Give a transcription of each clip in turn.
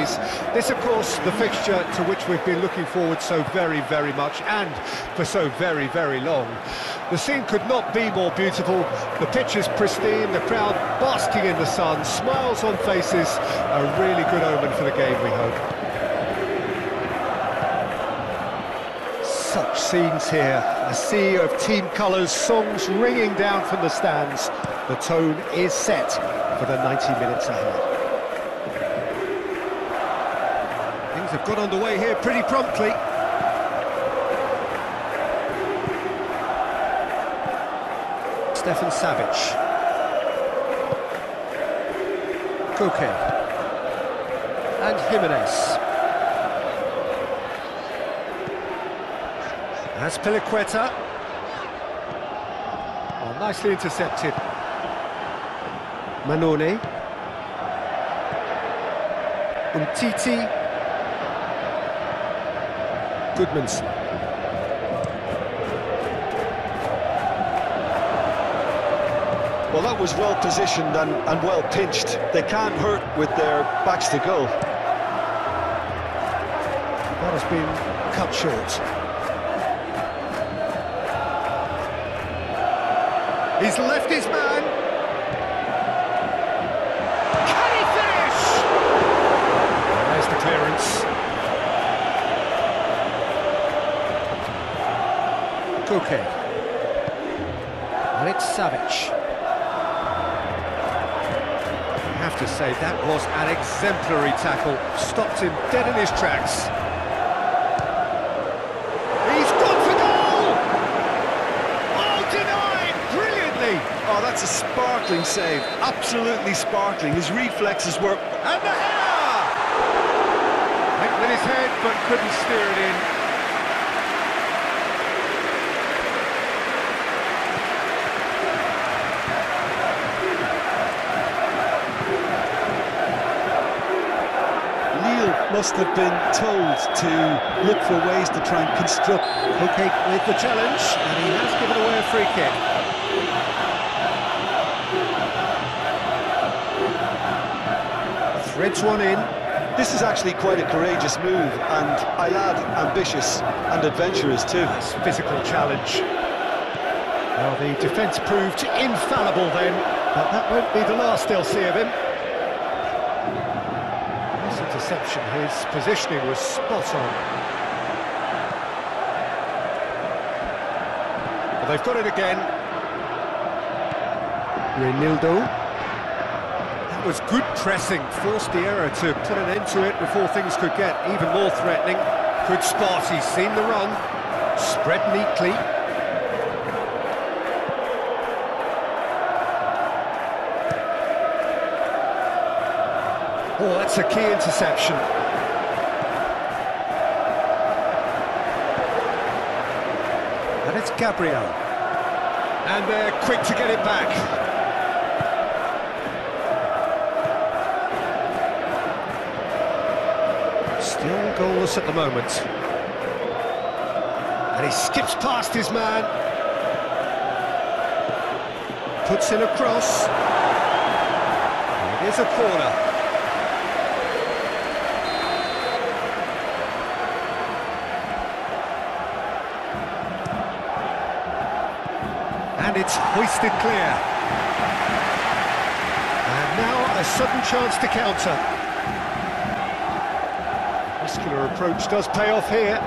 This, of course, the fixture to which we've been looking forward so very, very much, and for so very, very long. The scene could not be more beautiful. The pitch is pristine, the crowd basking in the sun, smiles on faces, a really good omen for the game, we hope. Such scenes here, a sea of team colours, songs ringing down from the stands. The tone is set for the 90 minutes ahead. Have got underway here pretty promptly. Stefan Savic. Koke. And Giménez. That's Piliqueta. Oh, nicely intercepted. Manone. Umtiti. Gudmundsson. Well, that was well positioned and, and well pinched. They can't hurt with their backs to goal. That has been cut short. He's left his man. Koke. And it's Savic. I have to say, that was an exemplary tackle. Stopped him dead in his tracks. He's gone for goal! Oh, denied! Brilliantly! Oh, that's a sparkling save. Absolutely sparkling. His reflexes were... And the header! Went with his head, but couldn't steer it in. Lille must have been told to look for ways to try and construct... Okay, with the challenge, and he has given away a free kick. Threads one in. This is actually quite a courageous move, and I add ambitious and adventurous too. Nice physical challenge. Well, the defence proved infallible then, but that won't be the last they'll see of him. Interception, his positioning was spot on. Well, they've got it again. Reinildo. That was good pressing, forced the error to put an end to it before things could get even more threatening. Good spot, he's seen the run. Spread neatly. Oh, that's a key interception. And it's Gabriel. And they're quick to get it back. Still goalless at the moment. And he skips past his man. Puts in a cross. It is a corner. And it's hoisted clear. And now a sudden chance to counter. Muscular approach does pay off here.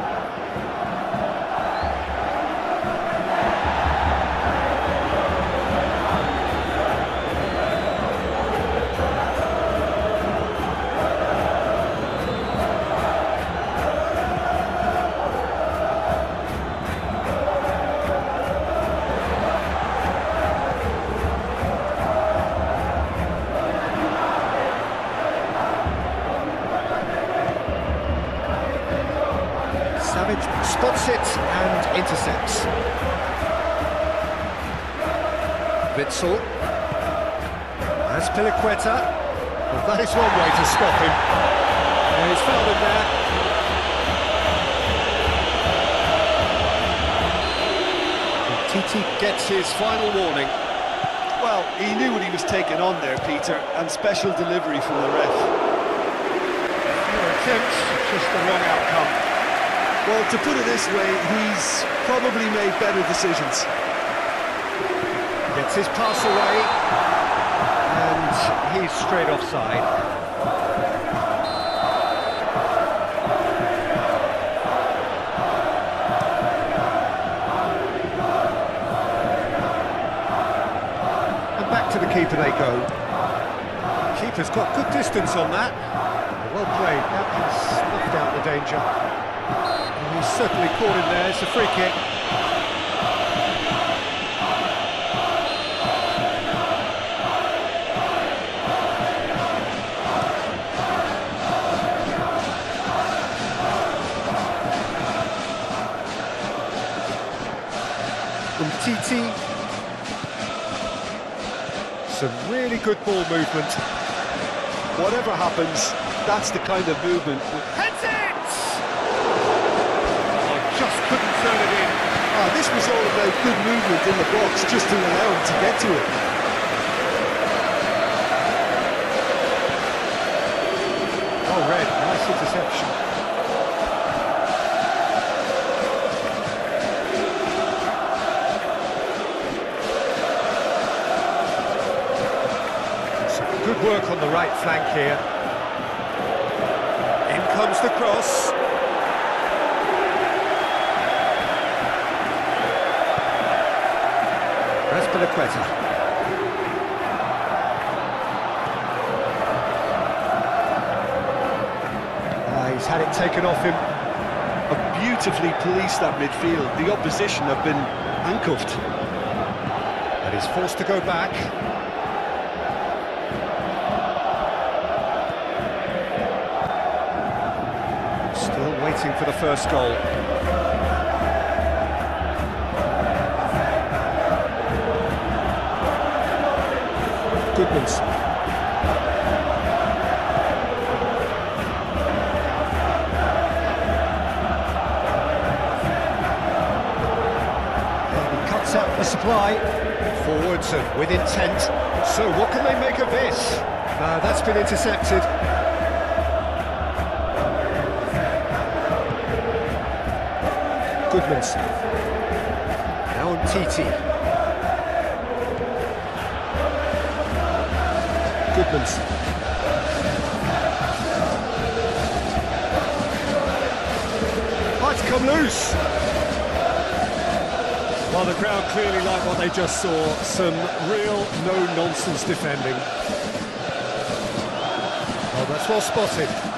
Well, that is one way to stop him. And he's found him there. And Titi gets his final warning. Well, he knew what he was taking on there, Peter, and special delivery from the ref. attempt, just the wrong outcome. Well, to put it this way, he's probably made better decisions. Gets his pass away, he's straight offside. And back to the keeper they go. Keeper's got good distance on that. Well played, that has snuffed out the danger. And he's certainly caught him there, it's a free kick. TT. Some really good ball movement. Whatever happens, that's the kind of movement. Heads it! Oh, just couldn't turn it in. Ah, this was all about good movement in the box, just to allow him to get to it. Right flank here. In comes the cross. Azpilicueta. Ah, he's had it taken off him. Have beautifully policed that midfield. The opposition have been handcuffed. And he's forced to go back. Waiting for the first goal. Goodmans. He cuts out the supply. Forwards and with intent. So what can they make of this? Uh, that's been intercepted. Goodmans. Now on TT. Goodmans. Might come loose. Well, the crowd clearly like what they just saw. Some real no-nonsense defending. Oh, that's well spotted.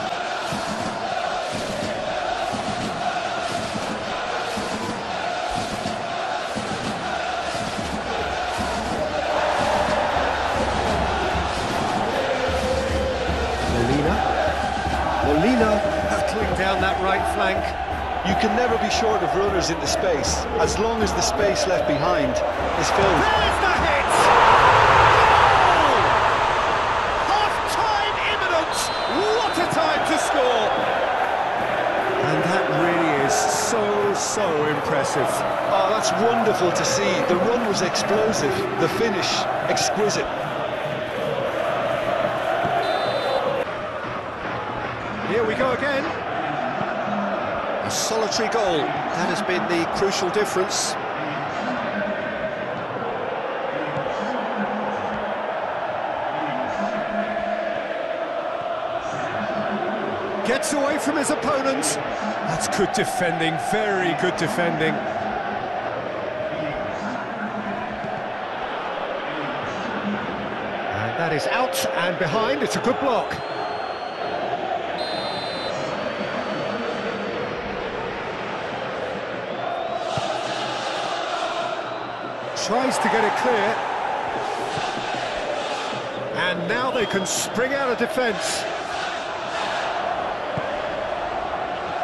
Molina battling down that right flank. You can never be short of runners into space, as long as the space left behind is filled. There's the hit! Goal! Half-time imminent! What a time to score! And that really is so, so impressive. Oh, that's wonderful to see. The run was explosive, the finish exquisite. We go again. A solitary goal. That has been the crucial difference. Gets away from his opponent. That's good defending, very good defending. And that is out and behind. It's a good block. Tries to get it clear. And now they can spring out of defence.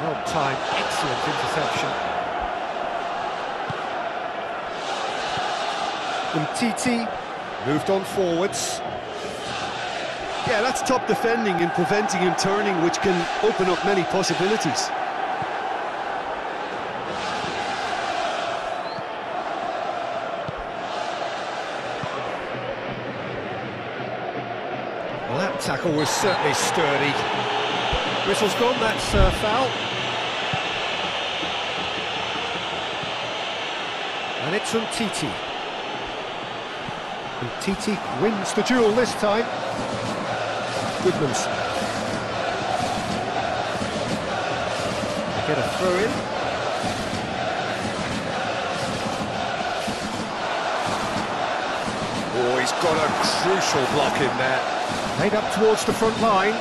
Well timed, excellent interception. TT, moved on forwards. Yeah, that's top defending and preventing him turning, which can open up many possibilities. Tackle was certainly sturdy. Whistle's gone, that's uh, foul. And it's Umtiti. Umtiti wins the duel this time. Gudmundsson. They get a throw in. Oh, he's got a crucial block in there. Made up towards the front line.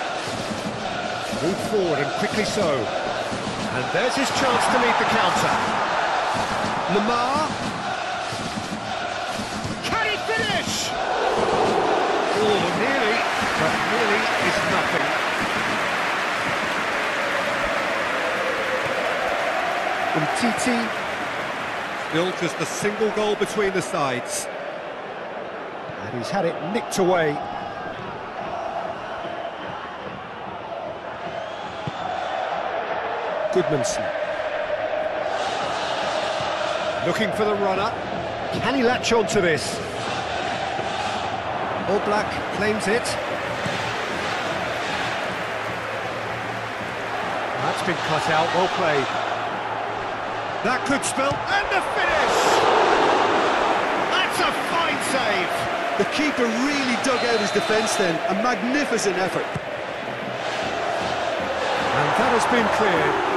Move forward and quickly so. And there's his chance to lead the counter. Lemar. Can he finish? Oh, nearly, but nearly is nothing. Umtiti. Still just a single goal between the sides. And he's had it nicked away. Gudmundsson. Looking for the runner. Can he latch on to this? Oblak claims it. That's been cut out, well played. That could spell, and the finish! That's a fine save! The keeper really dug out his defence then. A magnificent effort. And that has been cleared.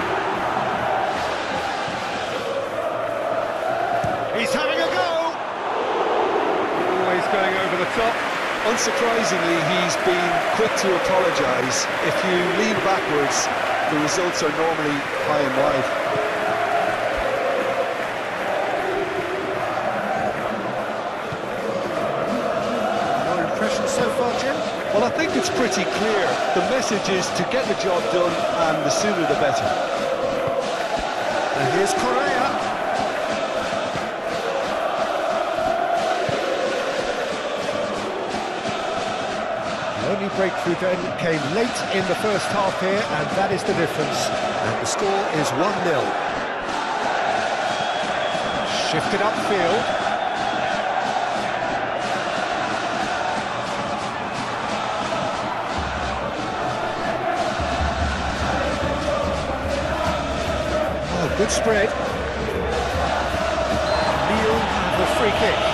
Going over the top. Unsurprisingly, he's been quick to apologise. If you lean backwards, the results are normally high and wide. So far, Jim? Well, I think it's pretty clear. The message is to get the job done, and the sooner the better. And here's Correa. Breakthrough then came late in the first half here, and that is the difference. And the score is 1-0. Shifted upfield. Oh, good spread. Neil the free kick.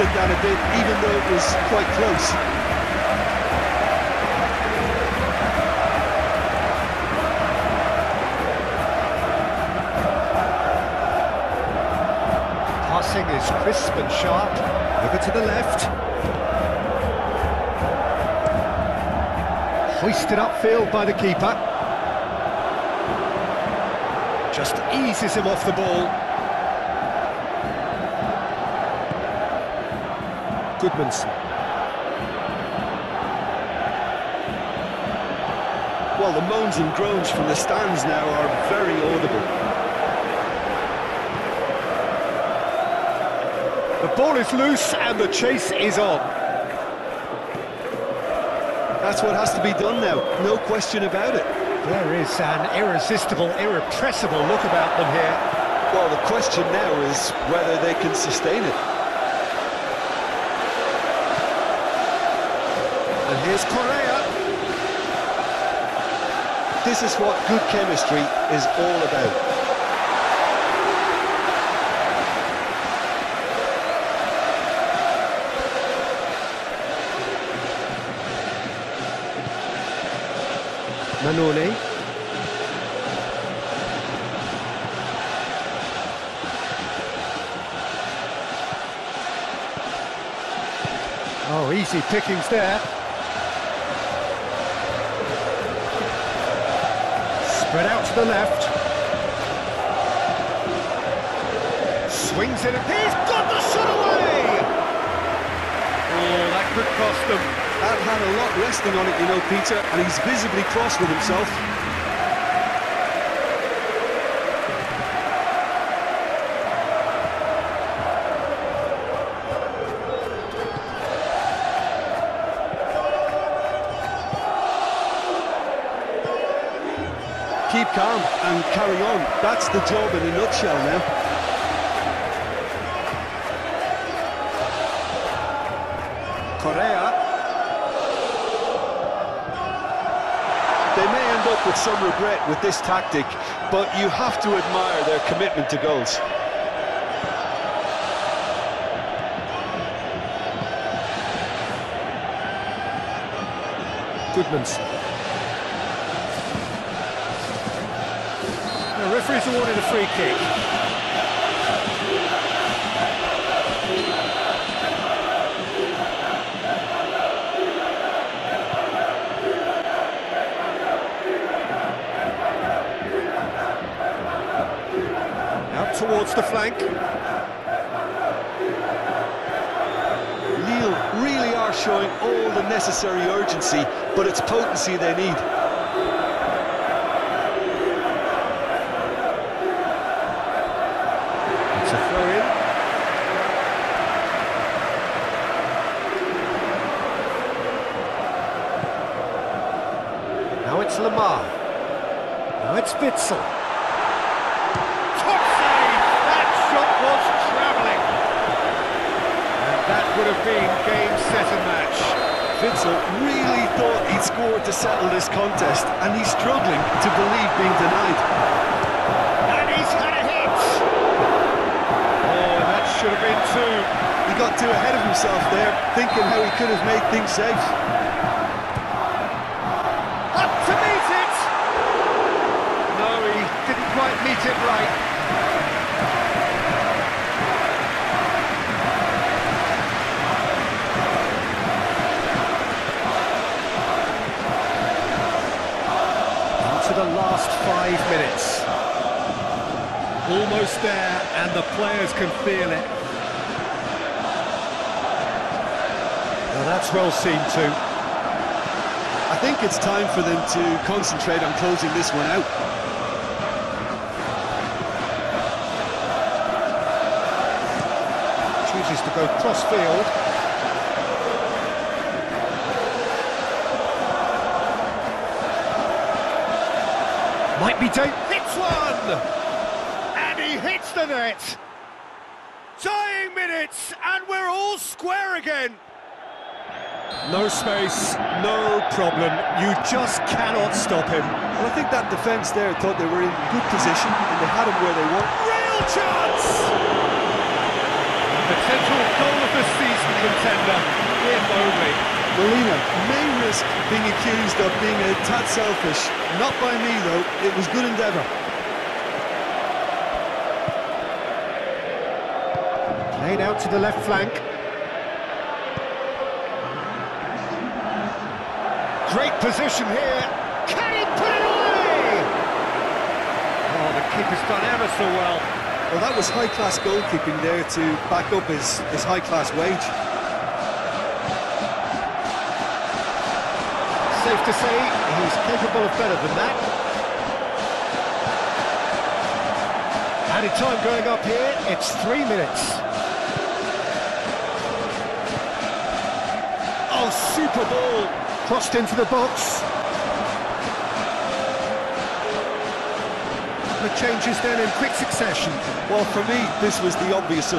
It down a bit, even though it was quite close. Passing is crisp and sharp. Over to the left. Hoisted upfield by the keeper. Just eases him off the ball. Gudmundsson. Well, the moans and groans from the stands now are very audible. The ball is loose and the chase is on. That's what has to be done now, no question about it. There is an irresistible, irrepressible look about them here. Well, the question now is whether they can sustain it. And here's Correa. This is what good chemistry is all about. Manone. Oh, easy pickings there. To the left. Swings it, and he's got the shot away! Oh, that could cost them. That had a lot resting on it, you know, Peter, and he's visibly cross with himself. Calm and carry on. That's the job in a nutshell now. Correa. They may end up with some regret with this tactic, but you have to admire their commitment to goals. Gudmundsson. The referee's awarded a free kick. Out towards the flank. Lille really are showing all the necessary urgency, but it's potency they need. It's a throw in. Now it's Lemar. Now it's Witsel. Top save! That shot was travelling. And that would have been game, set and match. Witsel really thought he'd scored to settle this contest, and he's struggling to believe being denied. And he's had a hit! Oh, that should have been two. He got too ahead of himself there, thinking how he could have made things safe. Minutes. Almost there, and the players can feel it. Well, that's well seen too. I think it's time for them to concentrate on closing this one out. Chooses to go cross-field. Might be take hits one, and he hits the net. Dying minutes, and we're all square again. No space, no problem. You just cannot stop him. Well, I think that defence there thought they were in good position, and they had him where they want. Real chance. Potential goal of the season contender in Mobley. Molina may risk being accused of being a tad selfish. Not by me, though. It was good endeavour. Played out to the left flank. Great position here. Can he put it away? Oh, the keeper's done ever so well. Well, that was high-class goalkeeping there to back up his, his high-class wage. Safe to say, he's capable of better than that. Added time going up here, it's three minutes. Oh, super ball. Crossed into the box. The changes then in quick succession. Well, for me, this was the obvious